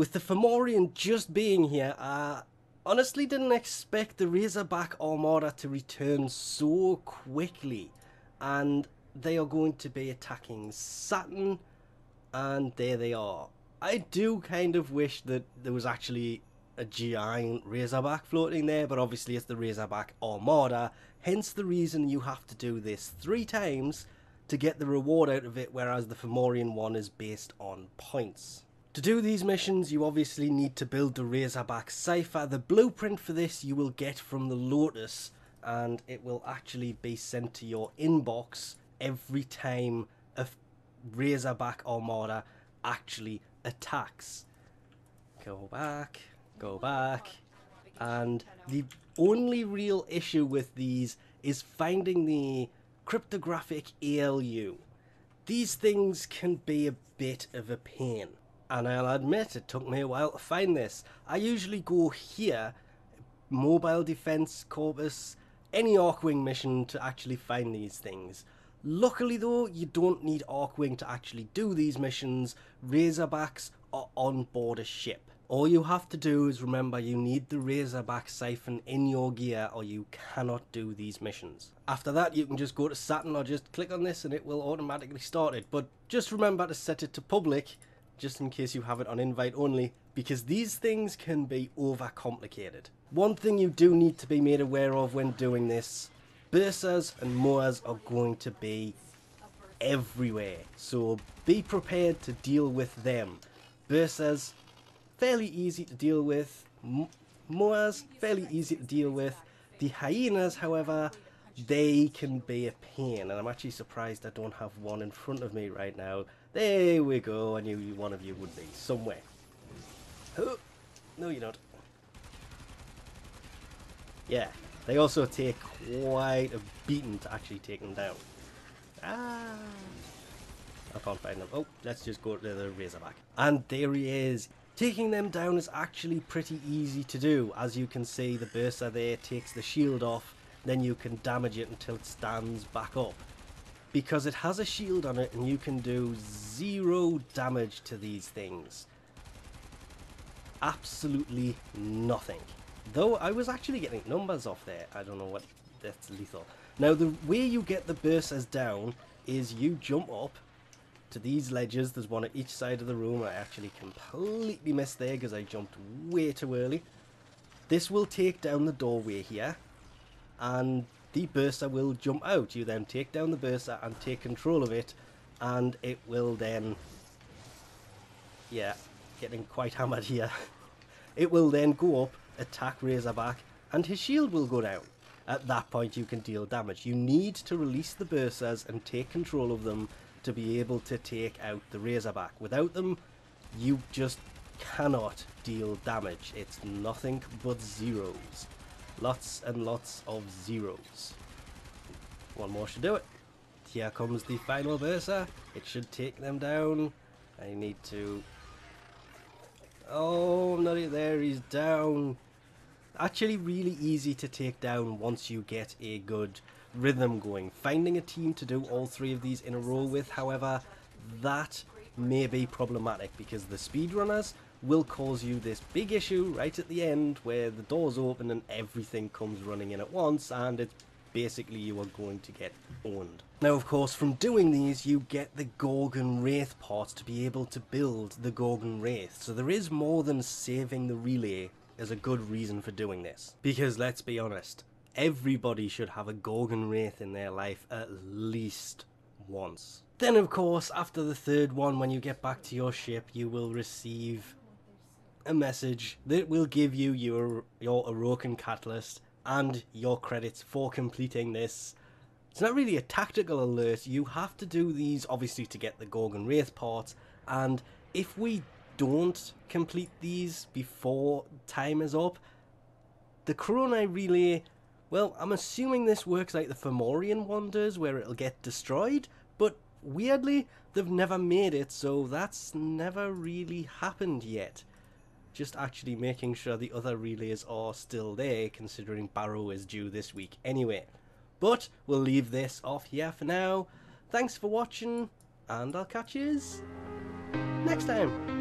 With the Fomorian just being here, I honestly didn't expect the Razorback Armada to return so quickly. And they are going to be attacking Saturn, and there they are. I do kind of wish that there was actually a giant Razorback floating there, but obviously it's the Razorback Armada, hence the reason you have to do this three times to get the reward out of it, whereas the Fomorian one is based on points. To do these missions, you obviously need to build the Razorback Cipher. The blueprint for this you will get from the Lotus, and it will actually be sent to your inbox every time a Razorback Armada actually attacks. Go back, go back, and the only real issue with these is finding the cryptographic ALU. These things can be a bit of a pain, and I'll admit it took me a while to find this. I usually go here, Mobile Defense Corpus, any Archwing mission to actually find these things. Luckily though, you don't need Archwing to actually do these missions. Razorbacks are on board a ship. All you have to do is remember you need the Razorback Siphon in your gear or you cannot do these missions. After that you can just go to Saturn or just click on this and it will automatically start it. But just remember to set it to public just in case you have it on invite only because these things can be overcomplicated. One thing you do need to be made aware of when doing this Bursas and Moas are going to be everywhere, so be prepared to deal with them. Bursas, fairly easy to deal with. Moas, fairly easy to deal with. The hyenas, however, they can be a pain, and I'm actually surprised I don't have one in front of me right now. There we go, I knew one of you would be, somewhere. Oh, no you're not. Yeah, they also take quite a beating to actually take them down. Ah! I can't find them. Oh, let's just go to the Razorback. And there he is. Taking them down is actually pretty easy to do. As you can see, the Bursa there takes the shield off. Then you can damage it until it stands back up. Because it has a shield on it and you can do zero damage to these things. Absolutely nothing. Though I was actually getting numbers off there. I don't know what that's lethal. Now the way you get the bursas down is you jump up to these ledges. There's one at each side of the room. I actually completely missed there because I jumped way too early. This will take down the doorway here. And the bursa will jump out. You then take down the bursa and take control of it. And it will then... Yeah, getting quite hammered here. it will then go up attack Razorback, and his shield will go down. At that point you can deal damage. You need to release the Bursas and take control of them to be able to take out the Razorback. Without them, you just cannot deal damage. It's nothing but zeros. Lots and lots of zeros. One more should do it. Here comes the final Bursa. It should take them down. I need to... Oh, I'm not there. He's down actually really easy to take down once you get a good rhythm going. Finding a team to do all three of these in a row with, however, that may be problematic because the speedrunners will cause you this big issue right at the end where the doors open and everything comes running in at once and it's basically you are going to get owned. Now of course from doing these you get the Gorgon Wraith parts to be able to build the Gorgon Wraith. So there is more than saving the relay is a good reason for doing this. Because let's be honest, everybody should have a Gorgon Wraith in their life at least once. Then of course, after the third one, when you get back to your ship, you will receive a message that will give you your, your Orokin Catalyst and your credits for completing this. It's not really a tactical alert, you have to do these obviously to get the Gorgon Wraith part, and if we don't complete these before time is up, the Kronia Relay, well, I'm assuming this works like the Fomorian does, where it'll get destroyed, but weirdly, they've never made it, so that's never really happened yet. Just actually making sure the other relays are still there, considering Baro is due this week anyway. But we'll leave this off here for now. Thanks for watching, and I'll catch you next time.